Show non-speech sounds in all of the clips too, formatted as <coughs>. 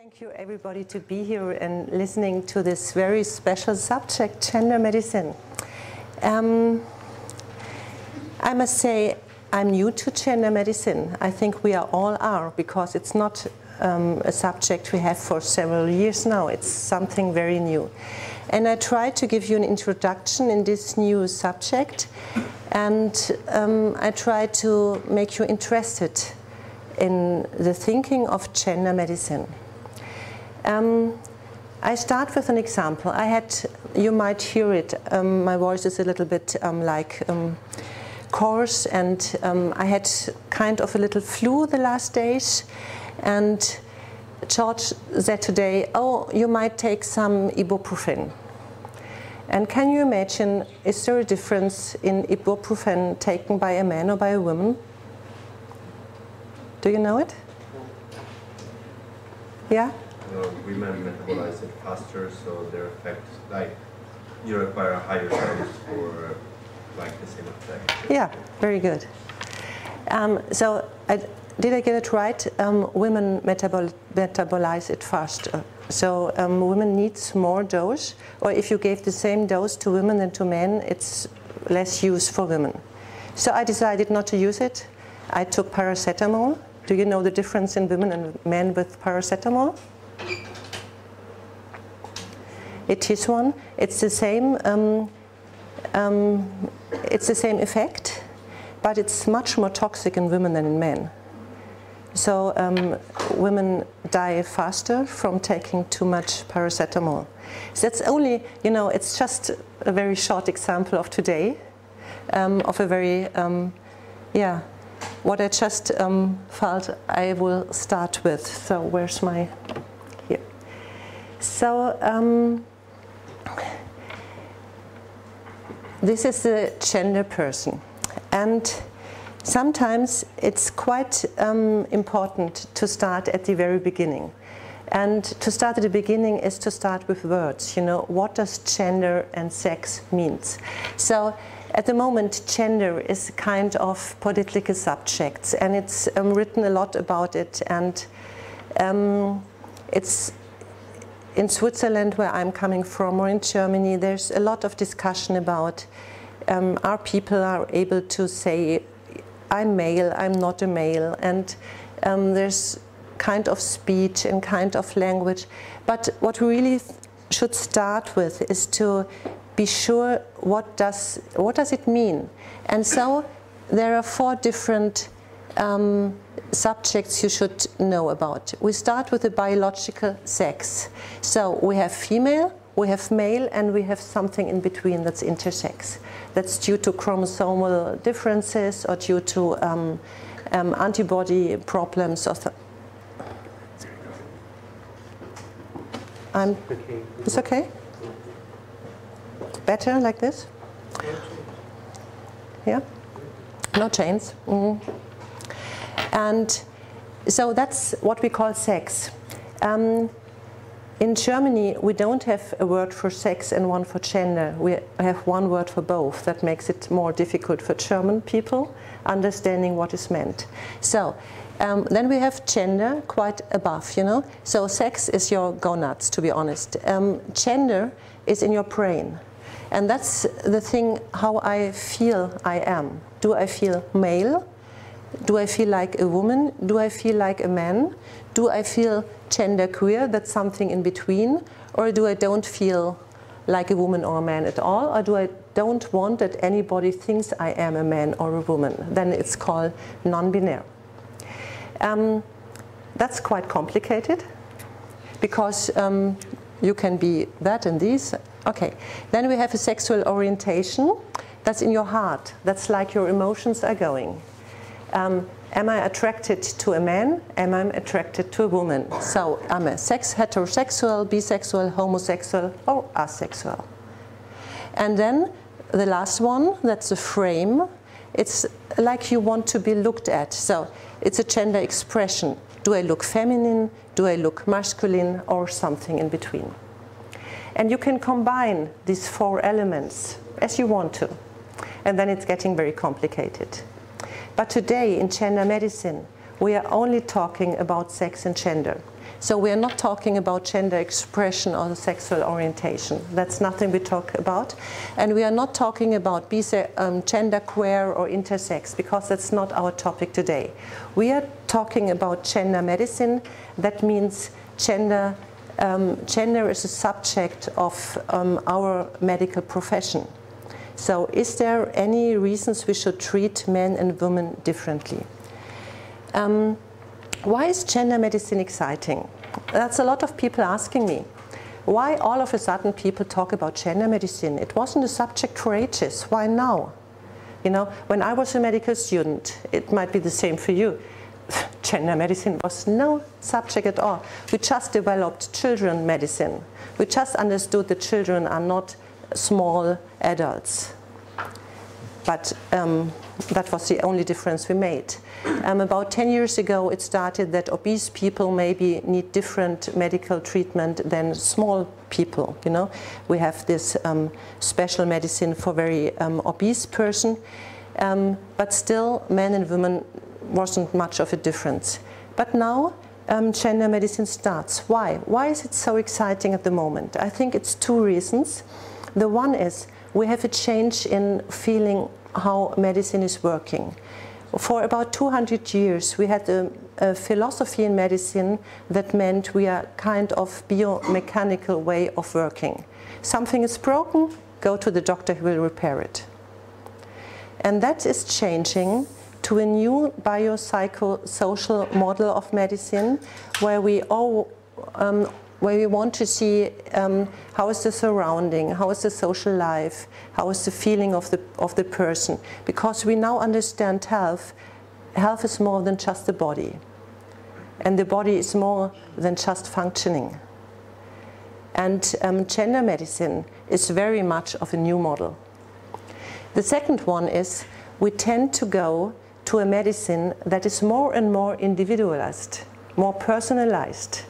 Thank you everybody to be here and listening to this very special subject, gender medicine. Um, I must say I'm new to gender medicine. I think we are all are because it's not um, a subject we have for several years now. It's something very new. And I try to give you an introduction in this new subject and um, I try to make you interested in the thinking of gender medicine. Um, I start with an example. I had, you might hear it, um, my voice is a little bit um, like um, coarse and um, I had kind of a little flu the last days and George said today, oh, you might take some ibuprofen. And can you imagine, is there a difference in ibuprofen taken by a man or by a woman? Do you know it? Yeah? Women metabolize it faster, so their effect, like, you require a higher dose for like the same effect. Yeah, very good. Um, so, I, did I get it right? Um, women metabol metabolize it faster. So um, women needs more dose, or if you gave the same dose to women than to men, it's less use for women. So I decided not to use it. I took paracetamol. Do you know the difference in women and men with paracetamol? It is one. It's the same. Um, um, it's the same effect, but it's much more toxic in women than in men. So um, women die faster from taking too much paracetamol. So that's only, you know, it's just a very short example of today, um, of a very, um, yeah, what I just um, felt I will start with. So where's my, here. So um, this is a gender person. And sometimes it's quite um, important to start at the very beginning. And to start at the beginning is to start with words. You know, what does gender and sex means? So at the moment, gender is a kind of political subject, and it's um, written a lot about it. And um, it's in Switzerland, where I'm coming from, or in Germany, there's a lot of discussion about um, our people are able to say, I'm male, I'm not a male, and um, there's kind of speech and kind of language. But what we really should start with is to be sure what does what does it mean. And so there are four different um, subjects you should know about. We start with the biological sex. So we have female, we have male, and we have something in between that's intersex. That's due to chromosomal differences or due to um, um, antibody problems. Or I'm, it's okay? Better like this? Yeah? No chains? Mm -hmm. And so that's what we call sex. Um, in Germany, we don't have a word for sex and one for gender. We have one word for both. That makes it more difficult for German people understanding what is meant. So um, then we have gender quite above, you know. So sex is your gonads, to be honest. Um, gender is in your brain. And that's the thing how I feel I am. Do I feel male? Do I feel like a woman? Do I feel like a man? Do I feel genderqueer, that's something in between? Or do I don't feel like a woman or a man at all? Or do I don't want that anybody thinks I am a man or a woman? Then it's called non-binary. Um, that's quite complicated because um, you can be that and these. Okay, then we have a sexual orientation. That's in your heart. That's like your emotions are going. Um, am I attracted to a man? Am I attracted to a woman? So I'm a sex heterosexual, bisexual, homosexual, or asexual. And then the last one, that's a frame. It's like you want to be looked at. So it's a gender expression. Do I look feminine? Do I look masculine? Or something in between. And you can combine these four elements as you want to. And then it's getting very complicated. But today in gender medicine, we are only talking about sex and gender. So we are not talking about gender expression or sexual orientation. That's nothing we talk about. And we are not talking about um, gender queer or intersex because that's not our topic today. We are talking about gender medicine. That means gender, um, gender is a subject of um, our medical profession. So is there any reasons we should treat men and women differently? Um, why is gender medicine exciting? That's a lot of people asking me. Why all of a sudden people talk about gender medicine? It wasn't a subject for ages. Why now? You know, when I was a medical student, it might be the same for you. <laughs> Gender medicine was no subject at all. We just developed children medicine. We just understood that children are not small adults. But um, that was the only difference we made. Um, about 10 years ago, it started that obese people maybe need different medical treatment than small people. You know, we have this um, special medicine for very um, obese person, um, but still, men and women wasn't much of a difference. But now, um, gender medicine starts. Why? Why is it so exciting at the moment? I think it's two reasons. The one is we have a change in feeling how medicine is working. For about 200 years, we had a, a, philosophy in medicine that meant we are kind of biomechanical way of working. Something is broken, go to the doctor who will repair it. And that is changing to a new biopsychosocial model of medicine where we all um, where we want to see um, how is the surrounding, how is the social life, how is the feeling of the, of the person. Because we now understand health, health is more than just the body. And the body is more than just functioning. And um, gender medicine is very much of a new model. The second one is we tend to go to a medicine that is more and more individualized, more personalized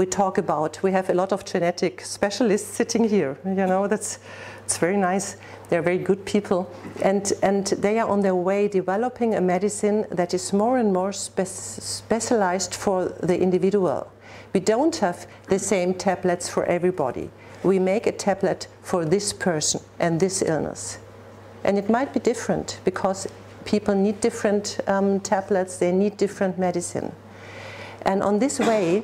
we talk about. We have a lot of genetic specialists sitting here. You know, that's it's very nice. They're very good people, and and they are on their way developing a medicine that is more and more spe specialized for the individual. We don't have the same tablets for everybody. We make a tablet for this person and this illness, and it might be different because people need different um, tablets. They need different medicine, and on this way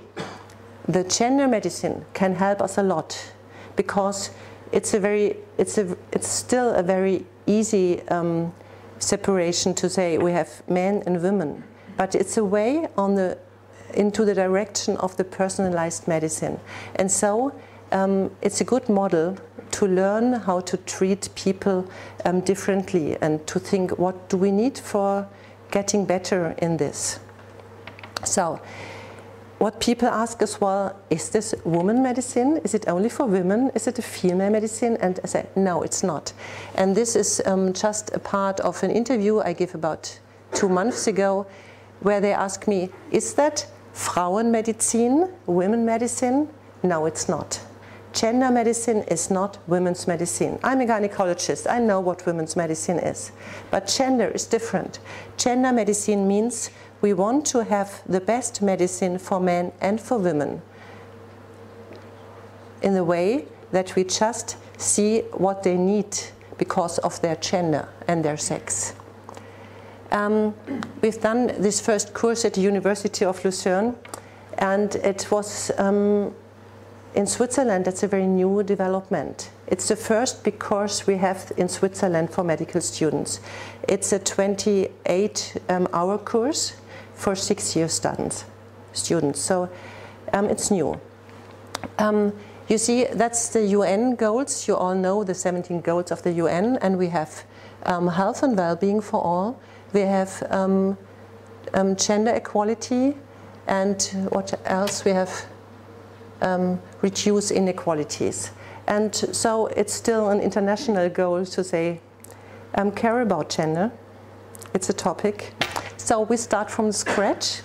the gender medicine can help us a lot because it's a very it's a it's still a very easy um, separation to say we have men and women but it's a way on the into the direction of the personalized medicine. And so um, it's a good model to learn how to treat people um, differently and to think what do we need for getting better in this. So what people ask as well, is this woman medicine? Is it only for women? Is it a female medicine? And I say, no, it's not. And this is um, just a part of an interview I gave about two months ago, where they ask me, is that Frauenmedizin, women medicine? No, it's not. Gender medicine is not women's medicine. I'm a gynecologist. I know what women's medicine is. But gender is different. Gender medicine means we want to have the best medicine for men and for women in the way that we just see what they need because of their gender and their sex. Um, we've done this first course at the University of Lucerne, and it was um, in Switzerland. That's a very new development. It's the first big course we have in Switzerland for medical students. It's a 28 um, hour course for six-year students. Students, so um, it's new. Um, you see, that's the UN goals. You all know the 17 goals of the UN, and we have um, health and well-being for all. We have um, um, gender equality, and what else? We have um, reduce inequalities. And so it's still an international goal to say, care about gender. It's a topic. So we start from scratch.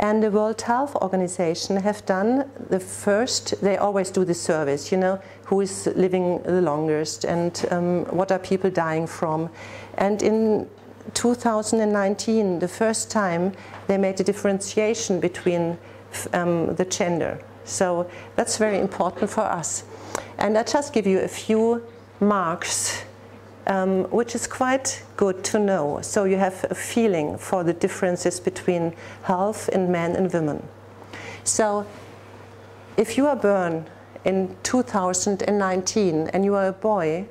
And the World Health Organization have done the first, they always do the surveys, you know, who is living the longest and um, what are people dying from. And in 2019, the first time, they made a differentiation between um, the gender. So that's very important for us. And I just give you a few marks, um, which is quite good to know. So you have a feeling for the differences between health in men and women. So if you are born in 2019 and you are a boy,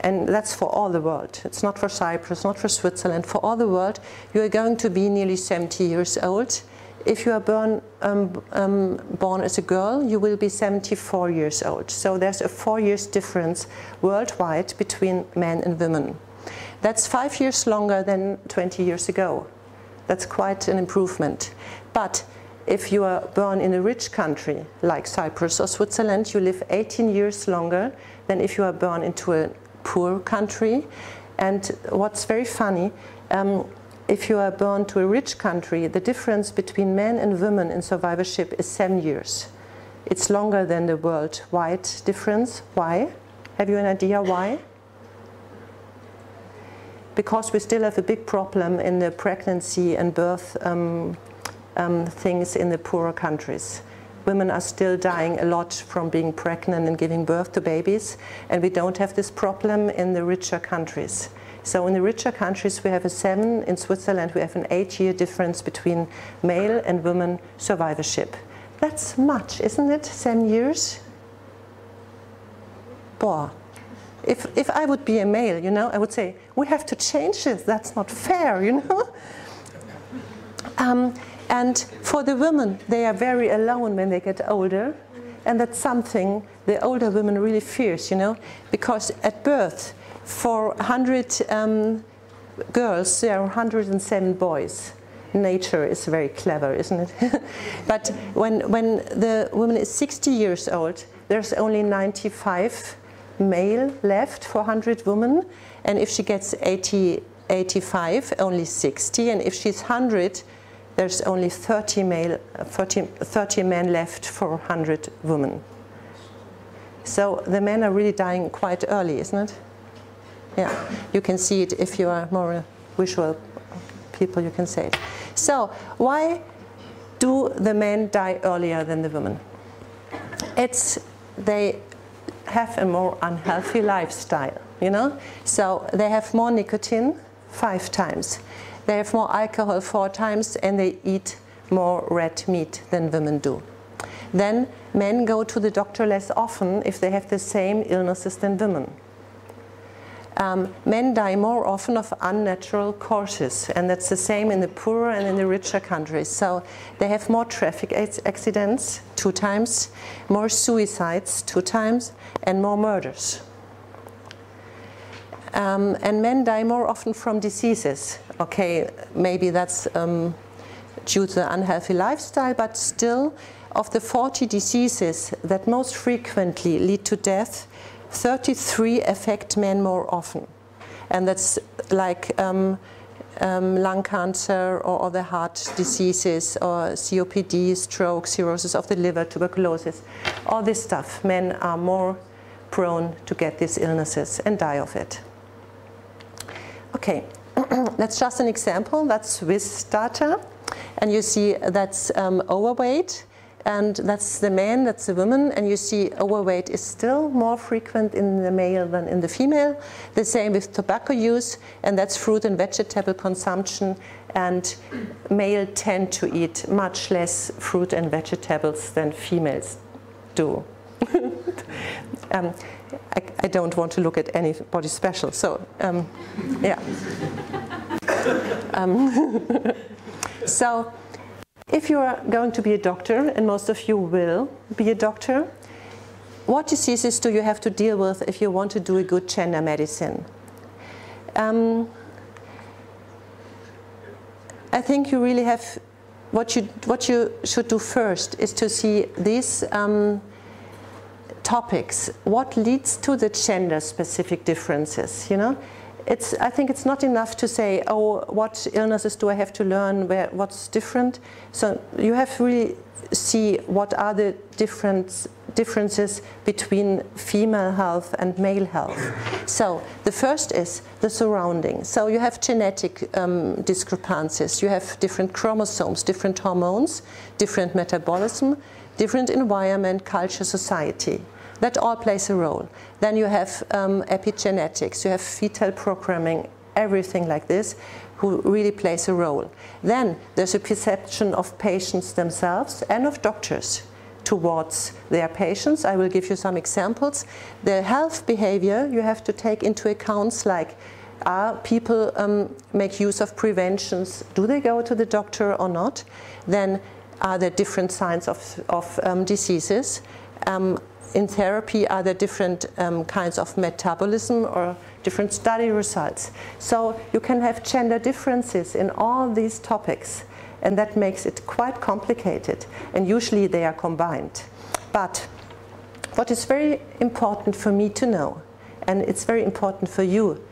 and that's for all the world. It's not for Cyprus, not for Switzerland, for all the world. You are going to be nearly 70 years old. If you are born, um, um, born as a girl, you will be 74 years old. So there's a four years difference worldwide between men and women. That's five years longer than 20 years ago. That's quite an improvement. But if you are born in a rich country like Cyprus or Switzerland, you live 18 years longer than if you are born into a poor country. And what's very funny, um, if you are born to a rich country, the difference between men and women in survivorship is seven years. It's longer than the worldwide difference. Why? Have you an idea why? Because we still have a big problem in the pregnancy and birth um, um, things in the poorer countries women are still dying a lot from being pregnant and giving birth to babies, and we don't have this problem in the richer countries. So in the richer countries, we have a seven. In Switzerland, we have an eight-year difference between male and women survivorship. That's much, isn't it? Seven years? Boah. If, if I would be a male, you know, I would say, we have to change this. That's not fair, you know? <laughs> Um, and for the women, they are very alone when they get older. And that's something the older women really fears, you know, because at birth, for 100 um, girls, there are 107 boys. Nature is very clever, isn't it? <laughs> but when, when the woman is 60 years old, there's only 95 male left for 100 women. And if she gets 80, 85, only 60. And if she's 100, there's only 30, male, 30, 30 men left for 100 women. So the men are really dying quite early, isn't it? Yeah, you can see it if you are more visual people, you can say it. So why do the men die earlier than the women? It's they have a more unhealthy lifestyle, you know? So they have more nicotine five times. They have more alcohol four times and they eat more red meat than women do. Then men go to the doctor less often if they have the same illnesses than women. Um, men die more often of unnatural causes, and that's the same in the poorer and in the richer countries. So they have more traffic accidents, two times, more suicides, two times, and more murders. Um, and men die more often from diseases. Okay, maybe that's um, due to the unhealthy lifestyle, but still, of the 40 diseases that most frequently lead to death, 33 affect men more often. And that's like um, um, lung cancer or other heart diseases or COPD, stroke, cirrhosis of the liver, tuberculosis. All this stuff, men are more prone to get these illnesses and die of it. Okay, <clears throat> that's just an example. That's Swiss data. And you see that's um, overweight. And that's the man, that's the woman. And you see overweight is still more frequent in the male than in the female. The same with tobacco use. And that's fruit and vegetable consumption. And male tend to eat much less fruit and vegetables than females do. <laughs> um, I, I, don't want to look at anybody special. So, um, yeah. <laughs> um, <laughs> so, if you are going to be a doctor, and most of you will be a doctor, what diseases do you have to deal with if you want to do a good gender medicine? Um, I think you really have what you what you should do first is to see these um, topics, what leads to the gender-specific differences, you know? It's, I think it's not enough to say, oh, what illnesses do I have to learn, where, what's different? So you have to really see what are the different differences between female health and male health. So the first is the surrounding. So you have genetic um, discrepancies, you have different chromosomes, different hormones, different metabolism, different environment, culture, society. That all plays a role. Then you have um, epigenetics, you have fetal programming, everything like this, who really plays a role. Then there's a perception of patients themselves and of doctors towards their patients. I will give you some examples. The health behavior you have to take into account like are people um, make use of preventions? Do they go to the doctor or not? Then are there different signs of, of um, diseases? Um, in therapy, are there different um, kinds of metabolism or different study results? So you can have gender differences in all these topics, and that makes it quite complicated. And usually they are combined. But what is very important for me to know, and it's very important for you,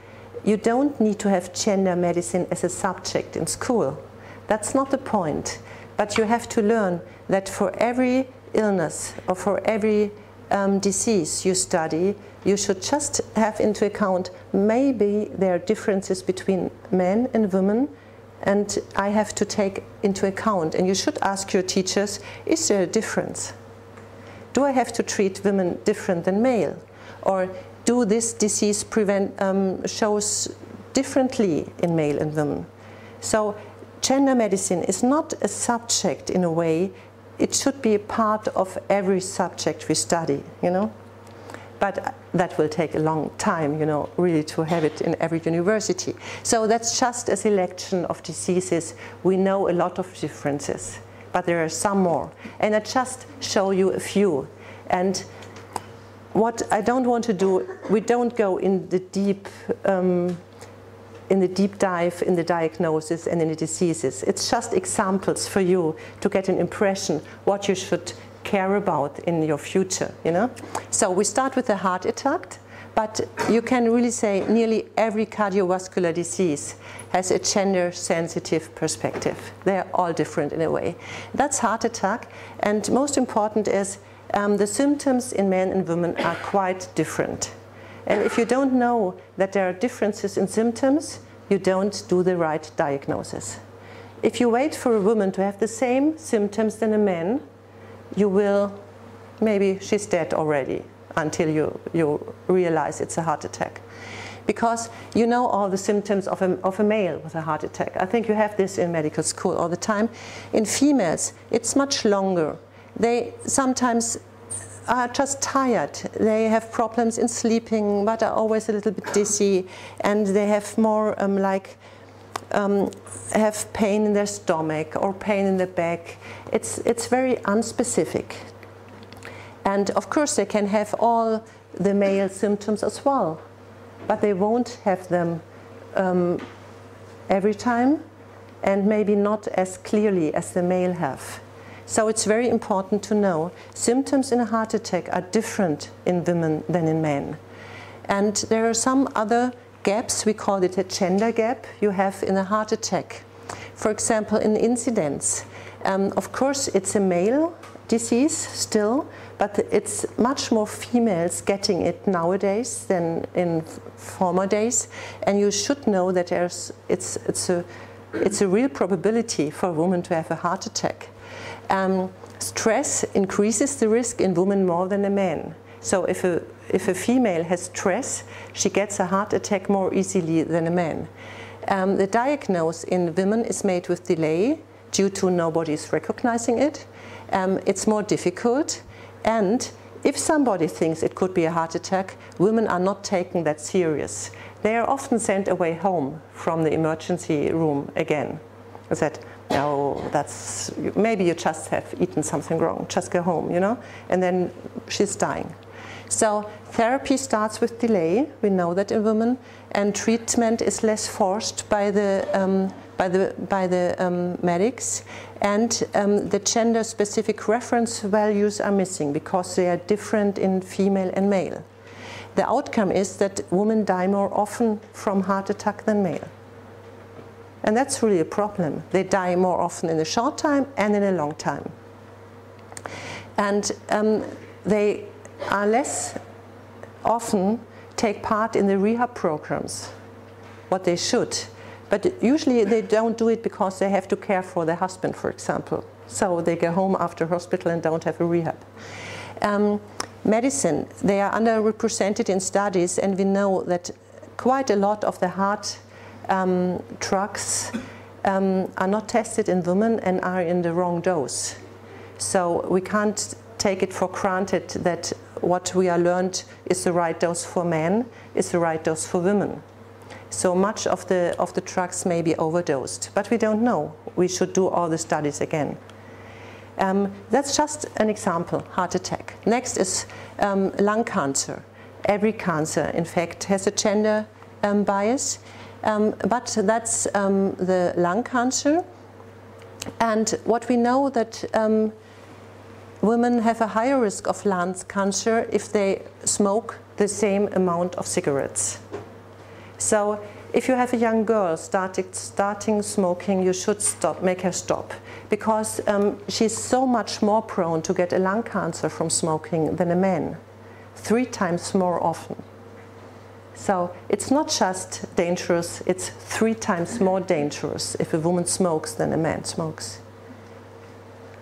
you don't need to have gender medicine as a subject in school. That's not the point. But you have to learn that for every illness or for every um, disease you study, you should just have into account maybe there are differences between men and women and I have to take into account and you should ask your teachers is there a difference? Do I have to treat women different than male? Or do this disease prevent, um, shows differently in male and women? So gender medicine is not a subject in a way it should be a part of every subject we study, you know. But that will take a long time, you know, really to have it in every university. So that's just a selection of diseases. We know a lot of differences, but there are some more. And I just show you a few. And what I don't want to do, we don't go in the deep um, in the deep dive in the diagnosis and in the diseases. It's just examples for you to get an impression what you should care about in your future, you know? So we start with a heart attack, but you can really say nearly every cardiovascular disease has a gender sensitive perspective. They're all different in a way. That's heart attack, and most important is um, the symptoms in men and women are quite different. And if you don't know that there are differences in symptoms, you don't do the right diagnosis. If you wait for a woman to have the same symptoms than a man, you will, maybe she's dead already until you, you realize it's a heart attack. Because you know all the symptoms of a, of a male with a heart attack. I think you have this in medical school all the time. In females, it's much longer. They sometimes are just tired. They have problems in sleeping, but are always a little bit dizzy, and they have more um, like um, have pain in their stomach or pain in the back. It's it's very unspecific, and of course they can have all the male symptoms as well, but they won't have them um, every time, and maybe not as clearly as the male have. So it's very important to know symptoms in a heart attack are different in women than in men. And there are some other gaps, we call it a gender gap, you have in a heart attack. For example, in incidence, um, of course it's a male disease still, but it's much more females getting it nowadays than in former days. And you should know that there's, it's, it's, a, it's a real probability for a woman to have a heart attack. Um, stress increases the risk in women more than a man. So if a, if a female has stress, she gets a heart attack more easily than a man. Um, the diagnosis in women is made with delay due to nobody's recognizing it. Um, it's more difficult. And if somebody thinks it could be a heart attack, women are not taken that serious. They are often sent away home from the emergency room again. I said, no, that's maybe you just have eaten something wrong. Just go home, you know. And then she's dying. So therapy starts with delay. We know that in women, and treatment is less forced by the um, by the by the um, medics, and um, the gender-specific reference values are missing because they are different in female and male. The outcome is that women die more often from heart attack than male. And that's really a problem. They die more often in a short time and in a long time. And um, they are less often take part in the rehab programs, what they should. But usually they don't do it because they have to care for their husband, for example. So they go home after hospital and don't have a rehab. Um, medicine, they are underrepresented in studies, and we know that quite a lot of the heart um, drugs um, are not tested in women and are in the wrong dose. So we can't take it for granted that what we are learned is the right dose for men, is the right dose for women. So much of the, of the drugs may be overdosed, but we don't know. We should do all the studies again. Um, that's just an example, heart attack. Next is um, lung cancer. Every cancer, in fact, has a gender um, bias, um, but that's um, the lung cancer. And what we know that um, women have a higher risk of lung cancer if they smoke the same amount of cigarettes. So if you have a young girl starting, starting smoking, you should stop, make her stop, because um, she's so much more prone to get a lung cancer from smoking than a man, three times more often. So it's not just dangerous, it's three times more dangerous if a woman smokes than a man smokes.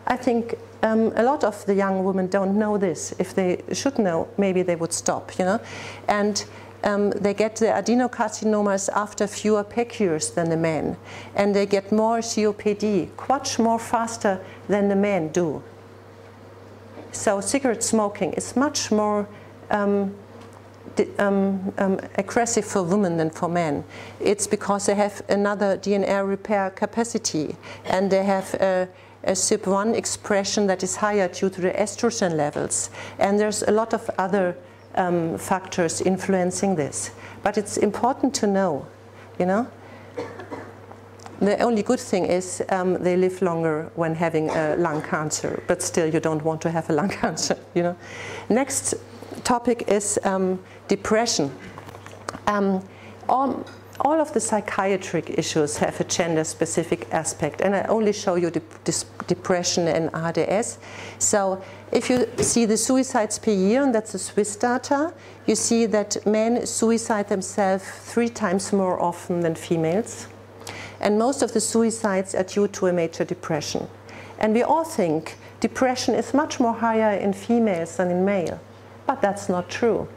I think um, a lot of the young women don't know this. If they should know, maybe they would stop, you know. And um, they get the adenocarcinomas after fewer pack years than the men. And they get more COPD, much more faster than the men do. So cigarette smoking is much more um, um, um, aggressive for women than for men. It's because they have another DNA repair capacity and they have a, a CYP1 expression that is higher due to the estrogen levels. And there's a lot of other um, factors influencing this. But it's important to know, you know. The only good thing is um, they live longer when having a lung cancer, but still you don't want to have a lung <laughs> cancer, you know. Next topic is um, depression. Um, all, all of the psychiatric issues have a gender-specific aspect, and I only show you de depression and RDS. So if you see the suicides per year, and that's the Swiss data, you see that men suicide themselves three times more often than females. And most of the suicides are due to a major depression. And we all think depression is much more higher in females than in male. But that's not true.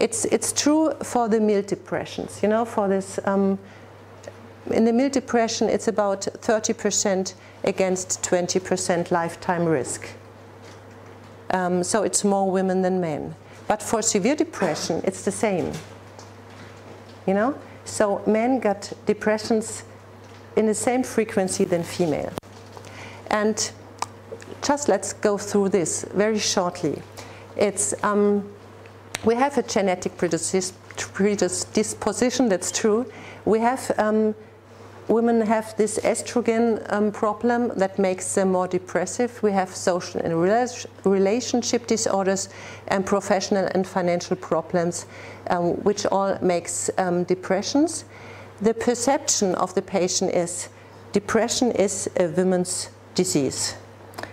It's, it's true for the mild depressions, you know, for this, um, in the mild depression, it's about 30% against 20% lifetime risk. Um, so it's more women than men. But for severe depression, it's the same. You know? So men got depressions in the same frequency than female. And just let's go through this very shortly. It's, um, we have a genetic predisposition, that's true. We have um, women have this estrogen um, problem that makes them more depressive. We have social and relationship disorders and professional and financial problems, um, which all makes um, depressions. The perception of the patient is depression is a woman's disease.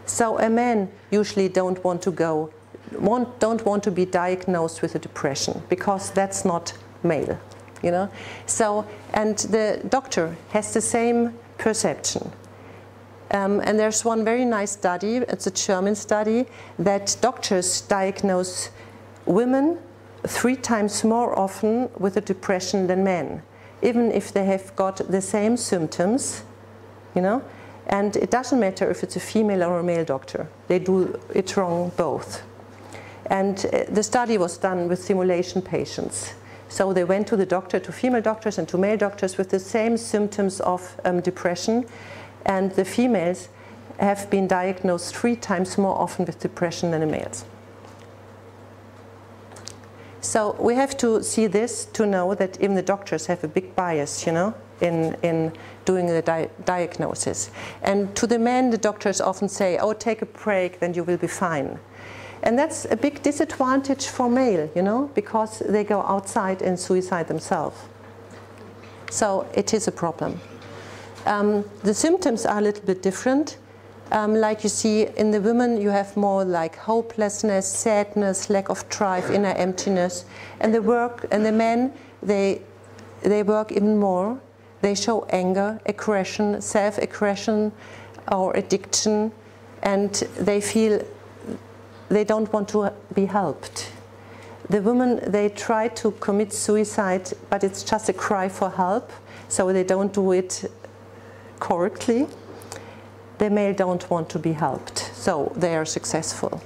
So a man usually don't want to go, want, don't want to be diagnosed with a depression because that's not male you know. So, and the doctor has the same perception. Um, and there's one very nice study, it's a German study, that doctors diagnose women three times more often with a depression than men, even if they have got the same symptoms, you know. And it doesn't matter if it's a female or a male doctor, they do it wrong both. And uh, the study was done with simulation patients. So they went to the doctor, to female doctors and to male doctors with the same symptoms of um, depression. And the females have been diagnosed three times more often with depression than the males. So we have to see this to know that even the doctors have a big bias, you know, in, in doing the di diagnosis. And to the men, the doctors often say, oh, take a break, then you will be fine. And that's a big disadvantage for male, you know, because they go outside and suicide themselves. So it is a problem. Um, the symptoms are a little bit different. Um, like you see in the women, you have more like hopelessness, sadness, lack of drive, inner emptiness. And the work and the men, they they work even more. They show anger, aggression, self-aggression, or addiction, and they feel they don't want to be helped. The women they try to commit suicide, but it's just a cry for help, so they don't do it correctly the male don't want to be helped, so they are successful.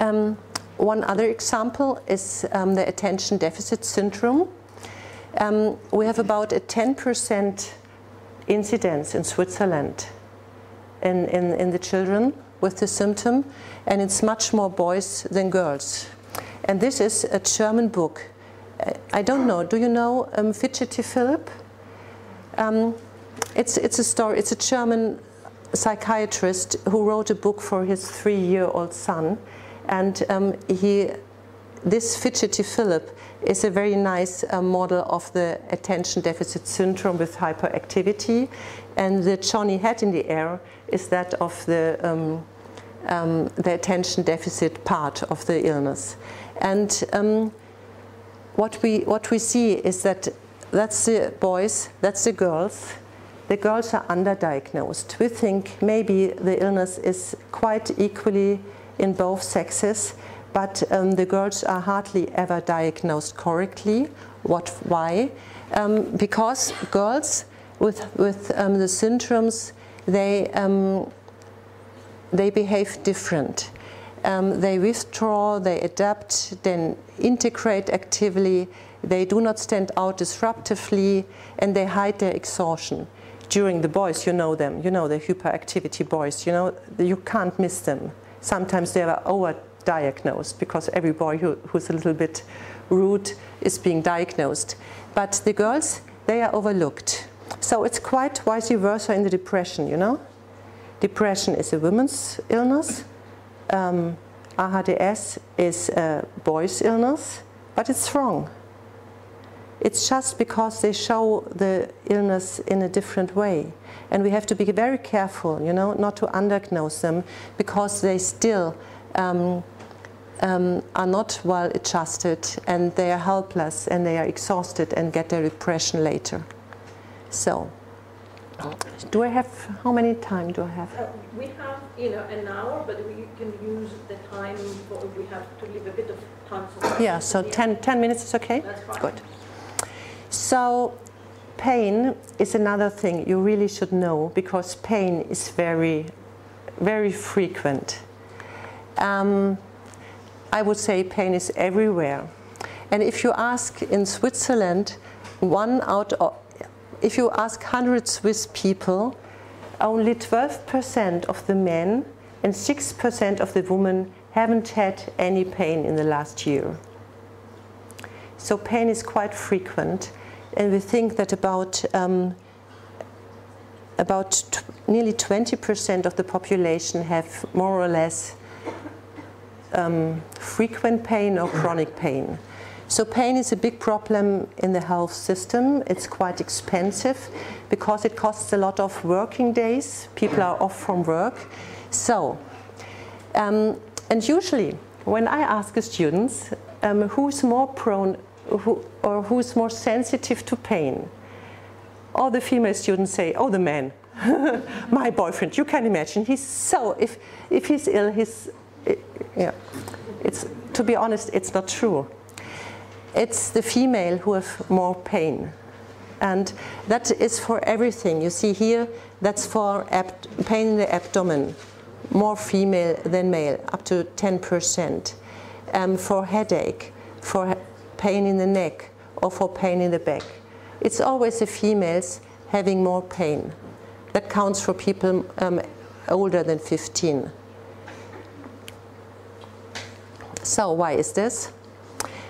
Um, one other example is um, the attention deficit syndrome. Um, we have about a 10% incidence in Switzerland in, in, in the children with the symptom, and it's much more boys than girls. And this is a German book. I don't know, do you know um, Fidgety Philip? Um, it's, it's a story, it's a German psychiatrist who wrote a book for his three-year-old son. And um, he, this fidgety Philip is a very nice uh, model of the attention deficit syndrome with hyperactivity. And the Johnny hat in the air is that of the, um, um, the attention deficit part of the illness. And um, what, we, what we see is that that's the boys, that's the girls, the girls are underdiagnosed. We think maybe the illness is quite equally in both sexes, but um, the girls are hardly ever diagnosed correctly. What, why? Um, because girls with, with um, the syndromes, they, um, they behave different. Um, they withdraw, they adapt, then integrate actively, they do not stand out disruptively, and they hide their exhaustion during the boys, you know them, you know the hyperactivity boys, you know, you can't miss them. Sometimes they are over-diagnosed because every boy who, who's a little bit rude is being diagnosed. But the girls, they are overlooked. So it's quite vice versa in the depression, you know. Depression is a woman's illness. Um, AHDS is a boy's illness, but it's wrong. It's just because they show the illness in a different way. And we have to be very careful, you know, not to underdiagnose them because they still um, um, are not well adjusted and they are helpless and they are exhausted and get their depression later. So, do I have, how many time do I have? Uh, we have, you know, an hour, but we can use the time for, we have to leave a bit of time. yeah, so 10, 10 minutes is okay? That's fine. Good. So pain is another thing you really should know because pain is very, very frequent. Um, I would say pain is everywhere. And if you ask in Switzerland, one out of, if you ask 100 Swiss people, only 12% of the men and 6% of the women haven't had any pain in the last year. So pain is quite frequent and we think that about um, about nearly 20% of the population have more or less um, frequent pain or chronic pain. So pain is a big problem in the health system. It's quite expensive because it costs a lot of working days. People are off from work. So, um, and usually when I ask students um, who's more prone who, or who's more sensitive to pain. All the female students say, oh, the man, <laughs> my boyfriend, you can imagine, he's so, if, if he's ill, he's, yeah. It's, to be honest, it's not true. It's the female who have more pain. And that is for everything. You see here, that's for pain in the abdomen, more female than male, up to 10%. Um, for headache, for pain in the neck or for pain in the back. It's always the females having more pain. That counts for people um, older than 15. So why is this?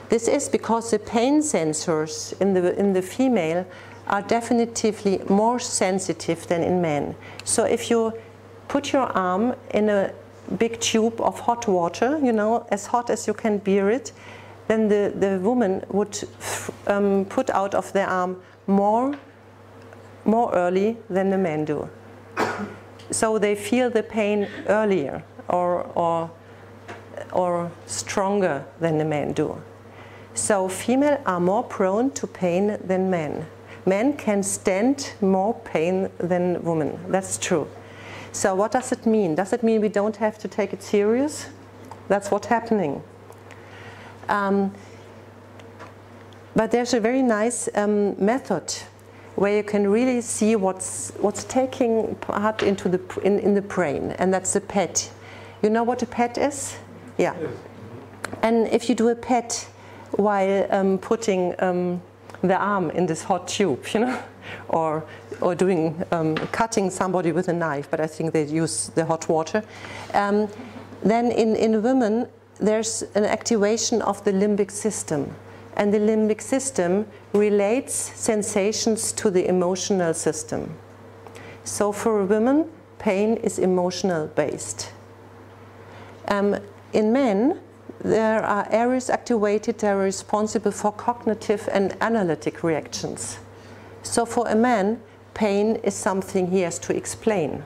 This is because the pain sensors in the, in the female are definitively more sensitive than in men. So if you put your arm in a big tube of hot water, you know, as hot as you can bear it, then the, the woman would um, put out of their arm more, more early than the men do. so they feel the pain earlier or, or, or stronger than the men do. So female are more prone to pain than men. Men can stand more pain than women. That's true. So what does it mean? Does it mean we don't have to take it serious? That's what's happening. Um, but there's a very nice um, method where you can really see what's, what's taking part into the, in, in the brain, and that's the PET. You know what a PET is? Yeah. And if you do a PET while um, putting um, the arm in this hot tube, you know, <laughs> or, or doing, um, cutting somebody with a knife, but I think they use the hot water, um, then in, in women, there's an activation of the limbic system and the limbic system relates sensations to the emotional system. So for women, pain is emotional based. Um, in men, there are areas activated that are responsible for cognitive and analytic reactions. So for a man, pain is something he has to explain,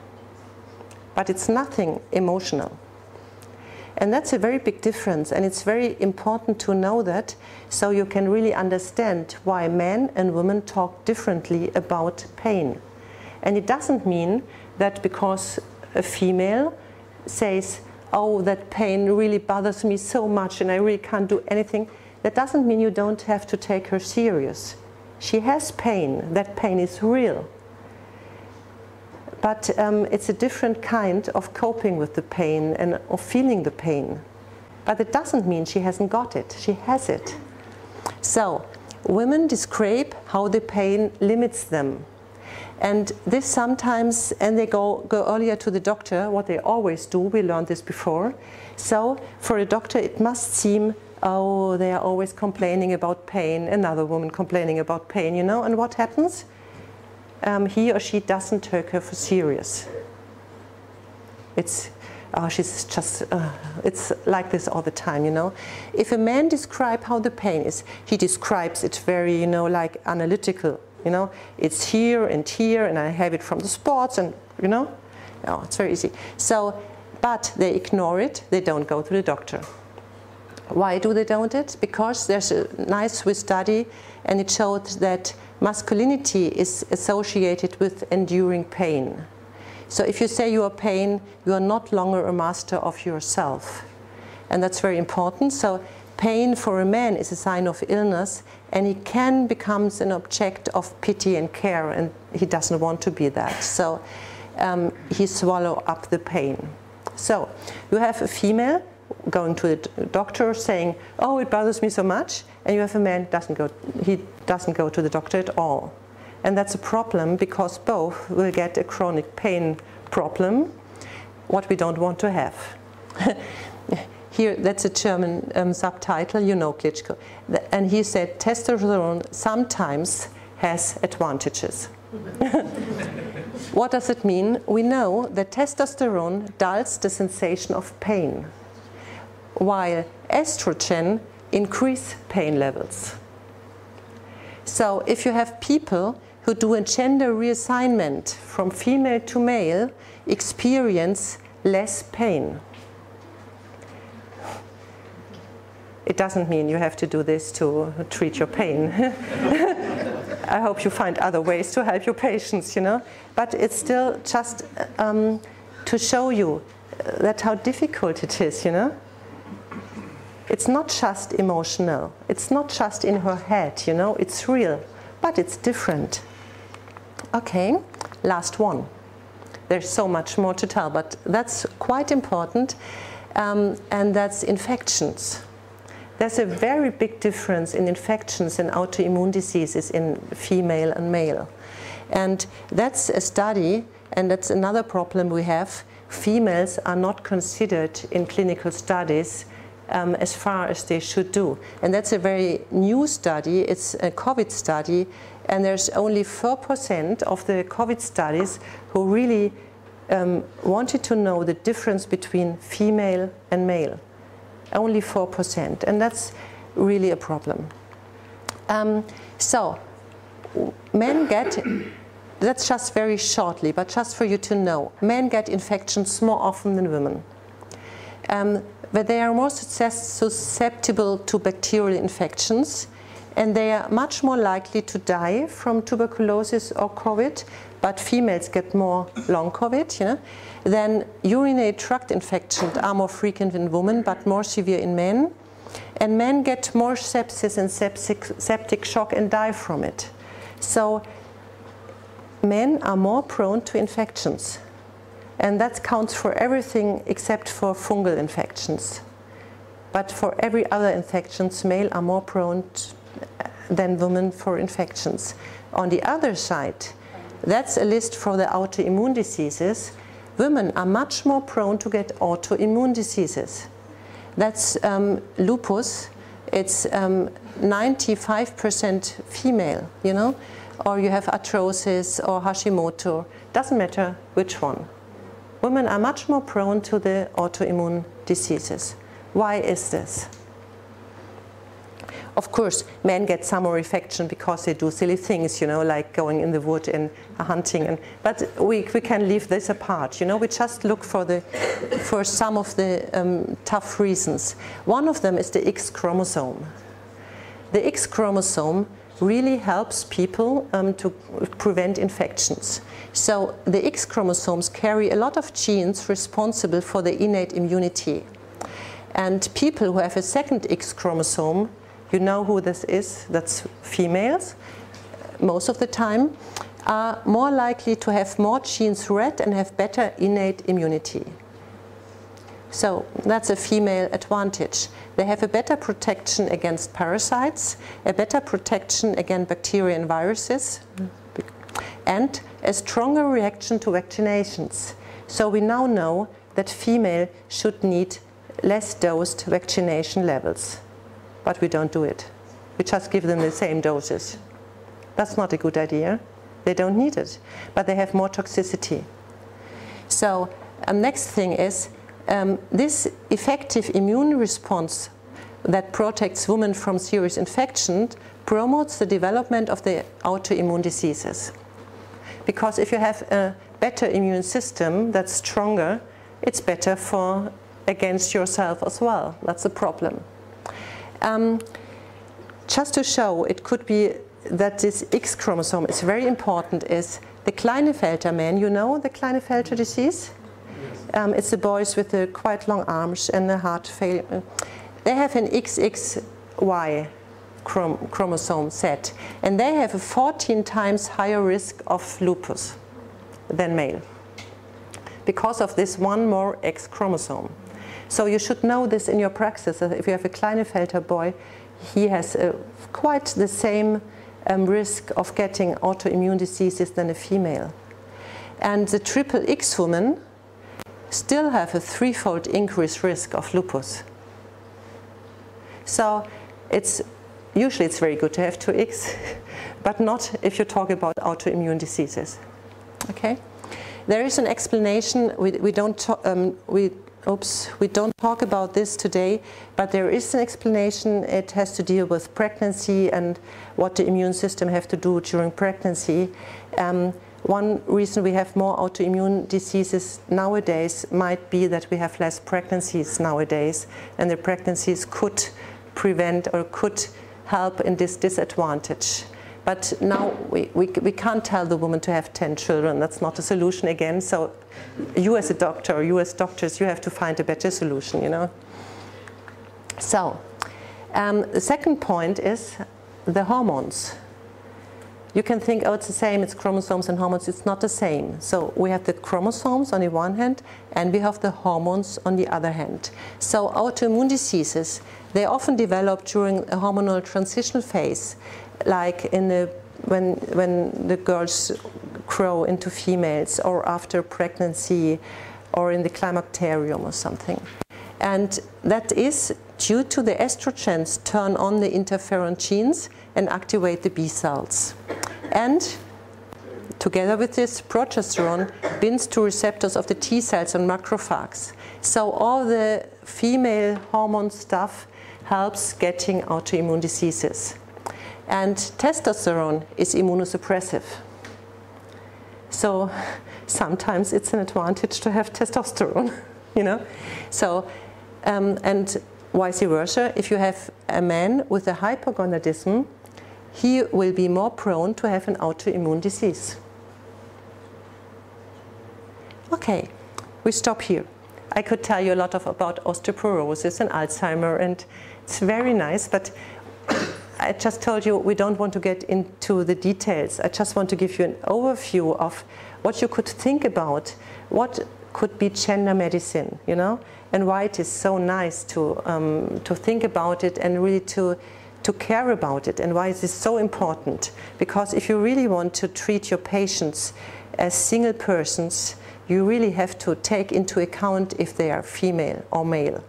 but it's nothing emotional. And that's a very big difference, and it's very important to know that so you can really understand why men and women talk differently about pain. And it doesn't mean that because a female says, Oh, that pain really bothers me so much and I really can't do anything, that doesn't mean you don't have to take her serious. She has pain, that pain is real. But um, it's a different kind of coping with the pain and of feeling the pain. But it doesn't mean she hasn't got it, she has it. So, women describe how the pain limits them. And this sometimes, and they go, go earlier to the doctor, what they always do, we learned this before. So, for a doctor, it must seem, oh, they are always complaining about pain, another woman complaining about pain, you know, and what happens? um, he or she doesn't take her for serious. It's, oh, she's just, uh, it's like this all the time, you know. If a man describes how the pain is, he describes it very, you know, like analytical, you know. It's here and here, and I have it from the sports, and, you know. Oh, it's very easy. So, but they ignore it, they don't go to the doctor. Why do they don't it? Because there's a nice Swiss study, and it showed that masculinity is associated with enduring pain. So if you say you are pain, you are not longer a master of yourself. And that's very important. So pain for a man is a sign of illness and he can become an object of pity and care and he doesn't want to be that. So um, he swallow up the pain. So you have a female going to the doctor saying, oh, it bothers me so much, and you have a man doesn't go, he doesn't go to the doctor at all. And that's a problem because both will get a chronic pain problem, what we don't want to have. <laughs> Here, that's a German um, subtitle, you know Klitschko. And he said testosterone sometimes has advantages. <laughs> what does it mean? We know that testosterone dulls the sensation of pain while estrogen increase pain levels. So if you have people who do a gender reassignment from female to male, experience less pain. It doesn't mean you have to do this to treat your pain. <laughs> I hope you find other ways to help your patients, you know. But it's still just um, to show you that how difficult it is, you know. It's not just emotional. It's not just in her head, you know, it's real, but it's different. Okay, last one. There's so much more to tell, but that's quite important, um, and that's infections. There's a very big difference in infections and autoimmune diseases in female and male. And that's a study, and that's another problem we have. Females are not considered in clinical studies um, as far as they should do. And that's a very new study. It's a COVID study, and there's only 4% of the COVID studies who really um, wanted to know the difference between female and male. Only 4%, and that's really a problem. Um, so, men get that's just very shortly, but just for you to know, men get infections more often than women. Um, but they are more susceptible to bacterial infections and they are much more likely to die from tuberculosis or COVID, but females get more long COVID, you know. Then urinary tract infections are more frequent in women, but more severe in men. And men get more sepsis and septic, septic shock and die from it. So men are more prone to infections. And that counts for everything except for fungal infections. But for every other infections, male are more prone than women for infections. On the other side, that's a list for the autoimmune diseases. Women are much more prone to get autoimmune diseases. That's um, lupus. It's 95% um, female, you know, or you have arthrosis or Hashimoto. Doesn't matter which one. Women are much more prone to the autoimmune diseases. Why is this? Of course, men get some more infection because they do silly things, you know, like going in the wood and hunting. And, but we, we can leave this apart, you know. We just look for, the, for some of the um, tough reasons. One of them is the X chromosome. The X chromosome really helps people um, to prevent infections. So the X chromosomes carry a lot of genes responsible for the innate immunity. And people who have a second X chromosome you know who this is, that's females, most of the time, are more likely to have more genes read and have better innate immunity. So that's a female advantage. They have a better protection against parasites, a better protection against bacteria and viruses, and a stronger reaction to vaccinations. So we now know that female should need less dosed vaccination levels but we don't do it. We just give them the same doses. That's not a good idea. They don't need it, but they have more toxicity. So um, next thing is um, this effective immune response that protects women from serious infection promotes the development of the autoimmune diseases. Because if you have a better immune system that's stronger, it's better for against yourself as well. That's a problem. Um, just to show, it could be that this X chromosome is very important is the Klinefelter man, you know the Klinefelter disease? Um, it's the boys with the quite long arms and the heart failure. They have an XXY chrom chromosome set, and they have a 14 times higher risk of lupus than male because of this one more X chromosome. So you should know this in your practice. If you have a Klinefelter boy, he has uh, quite the same um, risk of getting autoimmune diseases than a female. And the triple X women still have a threefold increased risk of lupus. So it's usually it's very good to have two X, <laughs> but not if you talk about autoimmune diseases. Okay, there is an explanation. We, we don't um, we Oops, we don't talk about this today, but there is an explanation. It has to deal with pregnancy and what the immune system have to do during pregnancy. Um, one reason we have more autoimmune diseases nowadays might be that we have less pregnancies nowadays, and the pregnancies could prevent or could help in this disadvantage. But now we, we, we can't tell the woman to have 10 children. That's not a solution again. So you as a doctor or you as doctors, you have to find a better solution, you know. So um, the second point is the hormones. You can think, oh, it's the same, it's chromosomes and hormones. It's not the same. So we have the chromosomes on the one hand, and we have the hormones on the other hand. So autoimmune diseases, they often develop during a hormonal transition phase like in the when when the girls grow into females or after pregnancy or in the climacterium or something. And that is due to the estrogens turn on the interferon genes and activate the B cells. And together with this, progesterone binds to receptors of the T cells and macrophages. So all the female hormone stuff helps getting autoimmune diseases. And testosterone is immunosuppressive. So sometimes it's an advantage to have testosterone, <laughs> you know. So um, and vice versa, if you have a man with a hypogonadism, he will be more prone to have an autoimmune disease. Okay, we stop here. I could tell you a lot of about osteoporosis and Alzheimer, and it's very nice, but I just told you we don't want to get into the details. I just want to give you an overview of what you could think about, what could be gender medicine, you know, and why it is so nice to, um, to think about it and really to, to care about it, and why it is so important. Because if you really want to treat your patients as single persons, you really have to take into account if they are female or male.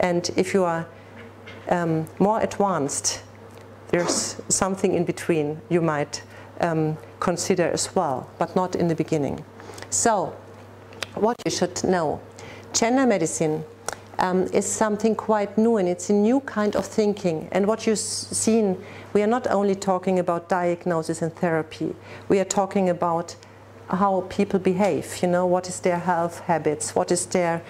And if you are um, more advanced, there's something in between you might um, consider as well, but not in the beginning. So, what you should know. Gender medicine um, is something quite new and it's a new kind of thinking. And what you've seen, we are not only talking about diagnosis and therapy, we are talking about how people behave, you know, what is their health habits, what is their,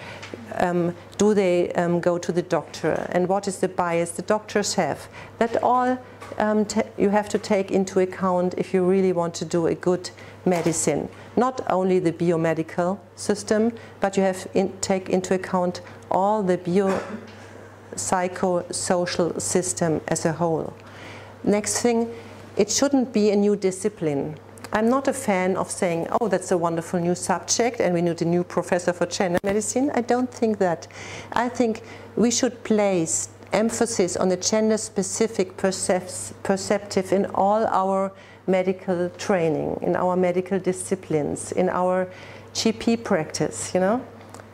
um, do they um, go to the doctor, and what is the bias the doctors have. That all um, you have to take into account if you really want to do a good medicine. Not only the biomedical system, but you have to take into account all the bio-psychosocial system as a whole. Next thing, it shouldn't be a new discipline. I'm not a fan of saying, oh, that's a wonderful new subject and we need a new professor for gender medicine. I don't think that. I think we should place emphasis on the gender specific perceptive in all our medical training, in our medical disciplines, in our GP practice, you know.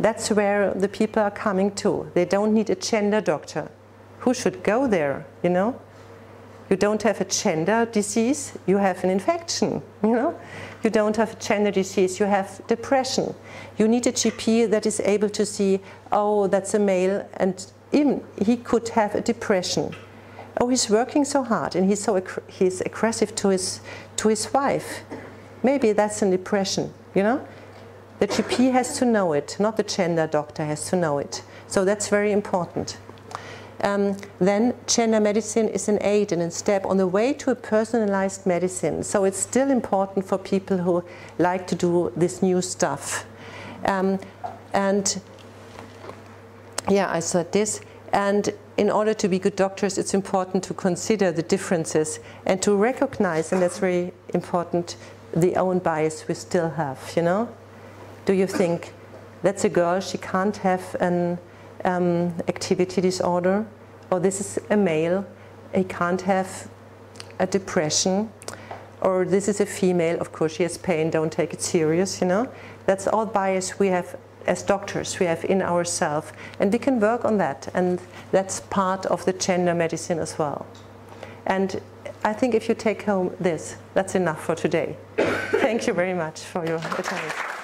That's where the people are coming to. They don't need a gender doctor. Who should go there, you know? You don't have a gender disease, you have an infection, you know? You don't have a gender disease, you have depression. You need a GP that is able to see, oh, that's a male, and even he could have a depression. Oh, he's working so hard and he's so he's aggressive to his to his wife. Maybe that's a depression, you know? The GP has to know it, not the gender doctor has to know it. So that's very important um, then gender medicine is an aid and a step on the way to a personalized medicine. So it's still important for people who like to do this new stuff. Um, and yeah, I said this. And in order to be good doctors, it's important to consider the differences and to recognize, and that's very important, the own bias we still have, you know? Do you think that's a girl, she can't have an um, activity disorder, or this is a male, he can't have a depression, or this is a female, of course she has pain, don't take it serious, you know. That's all bias we have as doctors, we have in ourselves, and we can work on that, and that's part of the gender medicine as well. And I think if you take home this, that's enough for today. <coughs> Thank you very much for your attention.